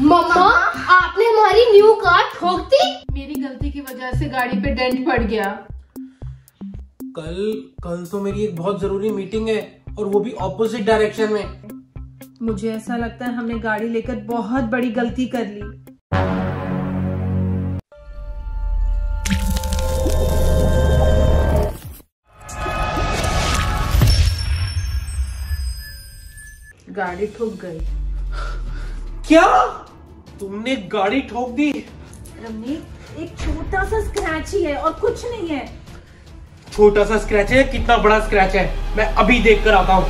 मम्मा आपने हमारी new car ठोक दी मेरी गलती की वजह से गाड़ी पे डेंट पड़ गया। कल कल तो मेरी एक बहुत ज़रूरी मीटिंग है और वो भी ऑपोजिट डायरेक्शन में। मुझे ऐसा लगता है हमने गाड़ी लेकर बहुत बड़ी गलती कर ली। गाड़ी ठुक गई। क्या? तुमने गाड़ी ठोक दी। रमनीत एक छोटा सा स्क्रैच ही है और कुछ नहीं है। छोटा सा स्क्रैच है कितना बड़ा स्क्रैच है? मैं अभी देख कर आता हूँ।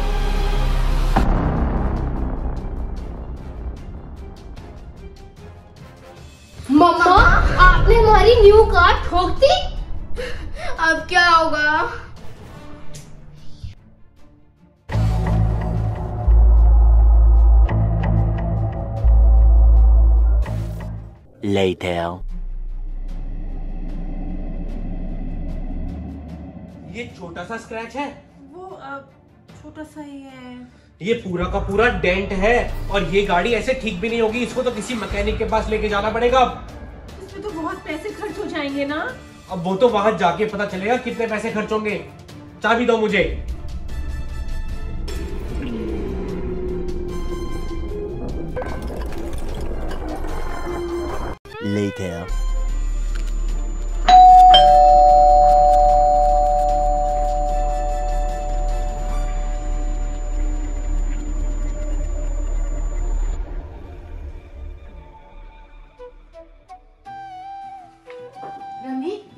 मम्मा आपने हमारी न्यू कार ठोक दी? अब क्या होगा? Later. ये छोटा सा स्क्रैच है? वो छोटा सा ही है। ये पूरा का पूरा डेंट है और ये गाड़ी ऐसे ठीक भी नहीं होगी इसको तो किसी मैकेनिक के पास लेके जाना पड़ेगा। अब इसमें तो बहुत पैसे खर्च हो जाएँगे ना। अब वो तो वहाँ जाके पता चलेगा कितने पैसे खर्च होंगे। चाबी दो मुझे। Later.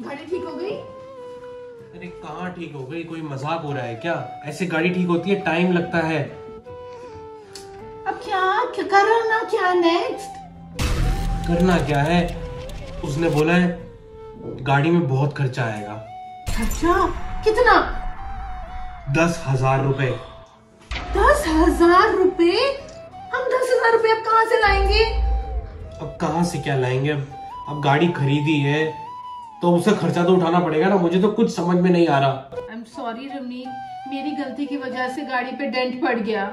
गाड़ी ठीक हो गई? अरे कहाँ ठीक हो गई? कोई मज़ाक हो रहा है क्या? ऐसे गाड़ी ठीक होती है टाइम लगता है। अब क्या? क्या करना क्या नेक्स्ट करना क्या है? उसने बोला है गाड़ी में बहुत खर्चा आएगा। खर्चा कितना? दस हज़ार रुपए। दस हज़ार रुपए? हम दस हज़ार रुपए अब कहाँ से लाएँगे? अब कहाँ से क्या लाएँगे? अब अब गाड़ी खरीदी है तो उसे खर्चा तो उठाना पड़ेगा ना मुझे तो कुछ समझ में नहीं आ रहा। आई एम सॉरी रमनी मेरी गलती की वजह से गाड़ी पे डेंट पड़ गया।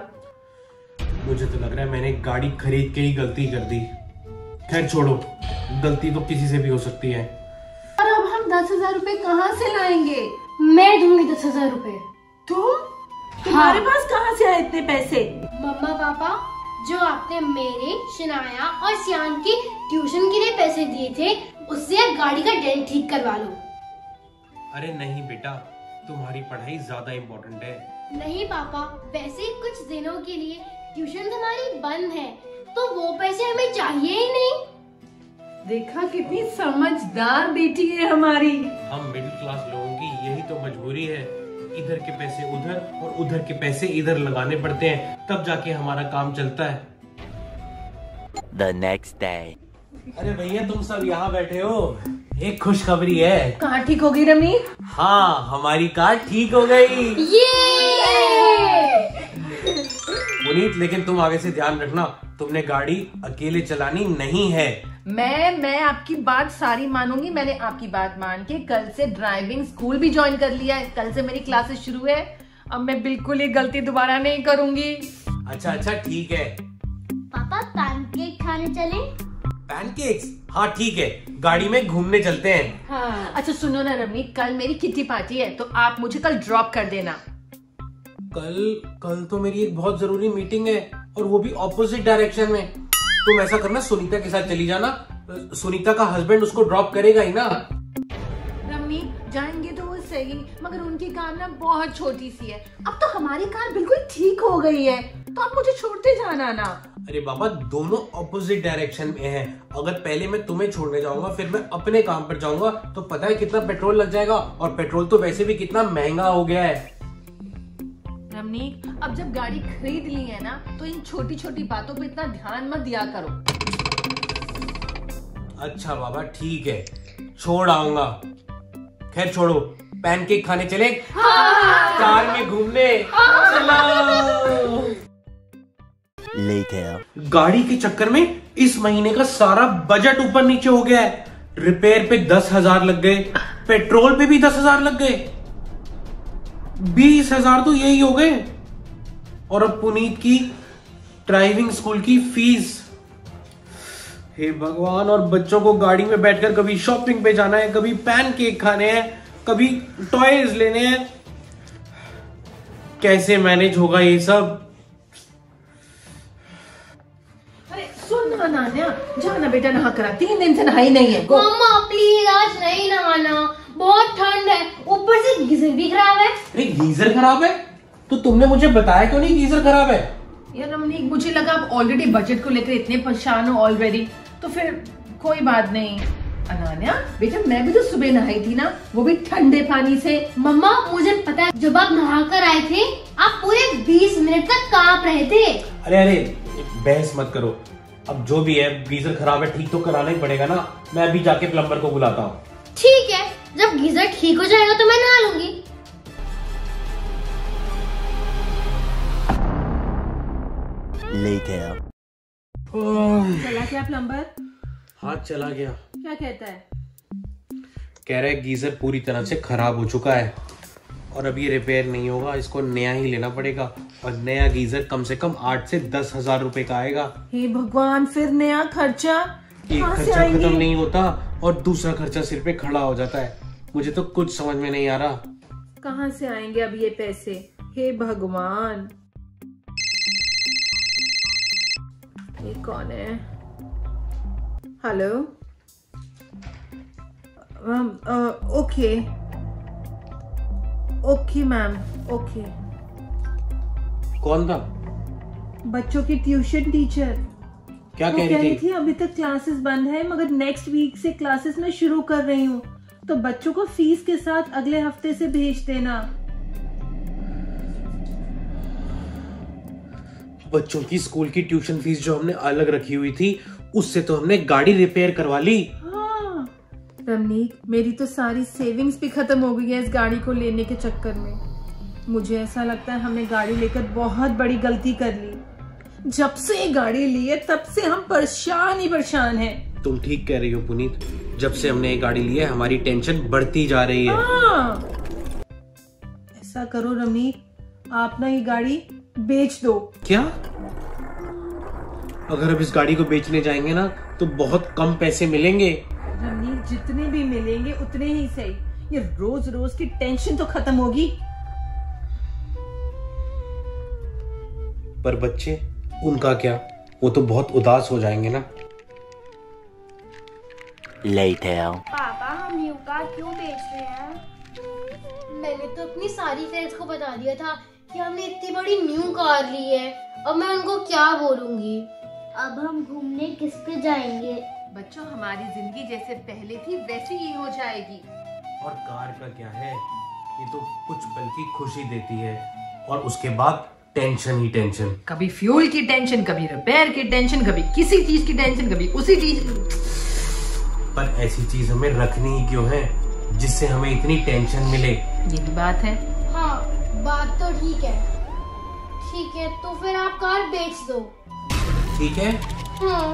मुझे तो लग रहा है मैंने गाड़ी खरीद के ही गलती कर दी। खैर छोड़ो गलती तो किसी से भी हो सकती है। और अब हम दस हज़ार रूपए कहाँ से लाएँगे? मैं दूँगी दस हज़ार रूपए। तुम? तुम्हारे पास कहाँ से आए इतने पैसे? मम्मा पापा जो आपने मेरे शनाया और सियान की ट्यूशन के लिए पैसे दिए थे उससे गाड़ी का डेंट ठीक करवा लो। अरे नहीं बेटा तुम्हारी पढ़ाई ज़्यादा इम्पोर्टेंट है। नहीं पापा वैसे कुछ दिनों के लिए ट्यूशन हमारी बंद है तो वो पैसे हमें चाहिए ही नहीं। देखा कितनी समझदार बेटी है हमारी। हम मिडिल क्लास लोगों की यही तो मजबूरी है। इधर के पैसे उधर और उधर के पैसे इधर लगाने पड़ते हैं। तब जाके हमारा काम चलता है। The next day. अरे भैया तुम सब यहाँ बैठे हो। एक खुशखबरी है। कहाँ ठीक होगी रमी? हाँ हमारी कार ठीक हो गई। पुनीत लेकिन तुम आगे से ध्यान रखना। तुमने गाड़ी अकेले चलानी नहीं है। मैं मैं आपकी बात सारी मानूँगी मैंने आपकी बात मान के कल से ड्राइविंग स्कूल भी ज्वाइन कर लिया है। कल से मेरी क्लासेस शुरू है। अब मैं बिल्कुल ये गलती दोबारा नहीं करूँगी। अच्छा अच्छा ठीक है। पापा पैनकेक खाने चले? पैनकेक्स हाँ ठीक है। गाड़ी में घूमने चलते हैं। हाँ। अच्छा सुनो ना रमी कल मेरी किटी पार्टी है तो आप मुझे कल ड्रॉप कर देना। कल कल तो मेरी एक बहुत ज़रूरी मीटिंग है। और वो भी ऑपोजिट डायरेक्शन में। तुम ऐसा करना सुनीता के साथ चली जाना। सुनीता का हस्बैंड उसको ड्रॉप करेगा ही ना। रमी जाएँगे तो वो सही मगर उनकी कार ना बहुत छोटी सी है। अब तो हमारी कार बिल्कुल ठीक हो गई है। तो आप मुझे छोड़ते जाना ना। अरे बाबा दोनों ऑपोजिट डायरेक्शन में हैं। अगर पहले मैं तुम्हें छोड़ने जाऊँगा फिर मैं अपने काम पर जाऊँगा तो पता है कितना पेट्रोल लग जाएगा? और पेट्रोल तो वैसे भी कितना महँगा हो गया है। रमनीक अब जब गाड़ी खरीद ली है ना तो इन छोटी छोटी बातों पे इतना ध्यान मत दिया करो। अच्छा बाबा ठीक है। छोड़ आऊँगा। खैर छोड़ो पैनकेक खाने चले? कार में घूमने? चलो। गाड़ी के चक्कर में इस महीने का सारा बजट ऊपर नीचे हो गया है। रिपेयर पे दस हज़ार लग गए पेट्रोल पे भी दस हज़ार लग गए। बीस हज़ार तो यही हो गए। और अब पुनीत की ड्राइविंग स्कूल की फ़ीस। हे भगवान और बच्चों को गाड़ी में बैठकर कभी शॉपिंग पे जाना है कभी पैन केक खाने हैं कभी टॉयज लेने हैं। कैसे मैनेज होगा ये सब? अरे सुन ना नान्या जाना बेटा नहा करा। तीन दिन से नहाई नहीं है मम्मा प्लीज़ आज नहीं नहाना। बहुत ठंड है। ऊपर से गीजर भी खराब है। अरे गीजर खराब है? तो तुमने मुझे बताया क्यों नहीं गीजर खराब है? यार रमनीक मुझे लगा आप ऑलरेडी बजट को लेकर इतने परेशान हो ऑलरेडी तो फिर कोई बात नहीं। अनान्या बेटा मैं भी तो सुबह नहाई थी ना वो भी ठंडे पानी से। मम्मा मुझे पता है जब आप नहा कर आए थे आप पूरे 20 मिनट तक काँप रहे थे। अरे अरे बहस मत करो। अब जो भी है गीजर खराब है ठीक तो कराना ही पड़ेगा ना। मैं अभी जाके प्लम्बर को बुलाता हूँ। ठीक है जब गीजर ठीक हो जाएगा तो मैं नहा लूँगी। Later. चला क्या प्लम्बर? हाथ चला गया। क्या कहता है? कह रहे गीजर पूरी तरह से खराब हो चुका है और अब ये रिपेयर नहीं होगा इसको नया ही लेना पड़ेगा और नया गीजर कम से कम आठ से दस हज़ार रूपए का आएगा। हे भगवान फिर नया खर्चा? एक खर्चा खत्म नहीं होता और दूसरा खर्चा सिर पे खड़ा हो जाता है। मुझे तो कुछ समझ में नहीं आ रहा। कहाँ से आएँगे अब ये पैसे? हे भगवान। ये कौन है? Hello? Okay. Okay ma'am okay. कौन था बच्चों की ट्यूशन टीचर। क्या कह रही थी? अभी तक क्लासेस बंद है मगर नेक्स्ट वीक से क्लासेस मैं शुरू कर रही हूँ। तो बच्चों को फ़ीस के साथ अगले हफ़्ते से भेज देना। बच्चों की स्कूल की ट्यूशन फ़ीस जो हमने अलग रखी हुई थी उससे तो हमने गाड़ी रिपेयर करवा ली। हाँ। रमनीक मेरी तो सारी सेविंग्स भी खत्म हो गई है इस गाड़ी को लेने के चक्कर में। मुझे ऐसा लगता है हमने गाड़ी लेकर बहुत बड़ी गलती कर ली। जब से ये गाड़ी ली है तब से हम परेशान ही परेशान हैं। तुम ठीक कह रही हो पुनीत। जब से हमने ये गाड़ी ली है हमारी टेंशन बढ़ती जा रही है। हाँ। ऐसा करो रमनीक आप ना ये गाड़ी बेच दो। क्या? अगर अब इस गाड़ी को बेचने जाएँगे ना तो बहुत कम पैसे मिलेंगे। रमनीक जितने भी मिलेंगे उतने ही सही। ये रोज रोज की टेंशन तो खत्म होगी। पर बच्चे उनका क्या? वो तो बहुत उदास हो जाएँगे ना। Later. पापा हम न्यू कार क्यों बेच रहे हैं? मैंने तो अपनी सारी फ्रेंड्स को बता दिया था कि हमने इतनी बड़ी न्यू कार ली है। अब मैं उनको क्या बोलूँगी? अब हम घूमने किस पे जाएँगे? बच्चों हमारी ज़िंदगी जैसे पहले थी वैसी ही हो जाएगी। और कार का क्या है? ये तो कुछ पल की खुशी देती है। और उसके बाद टेंशन ही टेंशन। कभी फ्यूल की टेंशन कभी रिपेयर की टेंशन कभी किसी चीज़ की टेंशन कभी उसी चीज़ पर ऐसी चीज़ हमें रखनी ही क्यों है जिससे हमें इतनी टेंशन मिले? ये भी बात है। हाँ बात तो ठीक है। ठीक है तो फिर आप कार बेच दो। ठीक है? हाँ।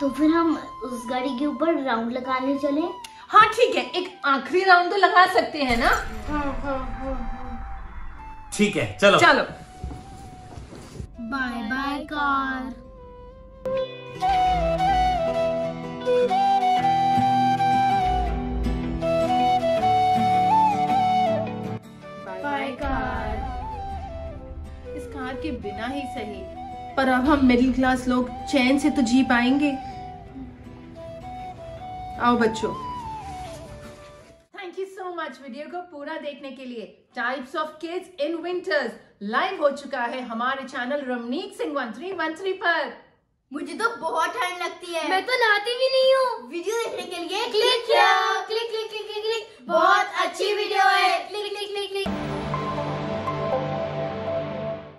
तो फिर हम उस गाड़ी के ऊपर राउंड लगाने चले? हाँ ठीक है एक आखिरी राउंड तो लगा सकते हैं ना? हाँ हाँ हाँ हाँ। ठीक है चलो। चलो। Bye bye car bye car इस कार के बिना ही सही। पर अब हम मिडिल क्लास लोग चैन से तो जी पाएँगे। आओ बच्चों। देखने के लिए। Types of kids in winters live हो चुका है हमारे channel Ramneek Singh one three one three पर। मुझे तो बहुत ठंड लगती है। मैं तो नहाती भी नहीं हूँ। वीडियो देखने के लिए click click click click click बहुत अच्छी वीडियो है। Click click click click